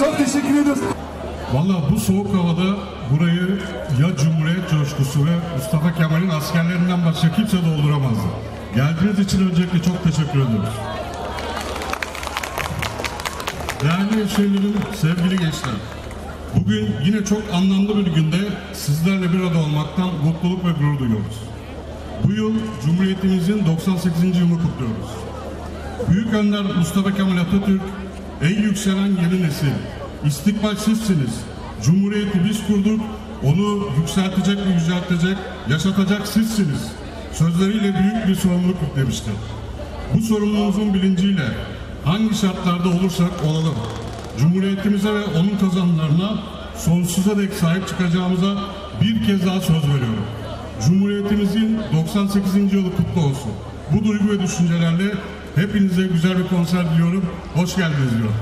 Çok teşekkür ediyoruz. Valla bu soğuk havada burayı ya Cumhuriyet coşkusu ve Mustafa Kemal'in askerlerinden başka kimse dolduramazdı. Geldiğiniz için öncelikle çok teşekkür ediyoruz. Değerli hemşehrilerim, sevgili gençler. Bugün yine çok anlamlı bir günde sizlerle bir arada olmaktan mutluluk ve gurur duyuyoruz. Bu yıl Cumhuriyetimizin 98. yılını kutluyoruz. Büyük Önder Mustafa Kemal Atatürk, ey yükselen yeni nesil, istikbal sizsiniz. Cumhuriyeti biz kurduk, onu yükseltecek ve yüceltecek, yaşatacak sizsiniz. Sözleriyle büyük bir sorumluluk yüklemiştir. Bu sorumluluğumuzun bilinciyle hangi şartlarda olursak olalım, Cumhuriyetimize ve onun kazanımlarına sonsuza dek sahip çıkacağımıza bir kez daha söz veriyorum. Cumhuriyetimizin 98. yılı kutlu olsun. Bu duygu ve düşüncelerle hepinize güzel bir konser diliyorum. Hoş geldiniz diyorum.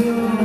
you.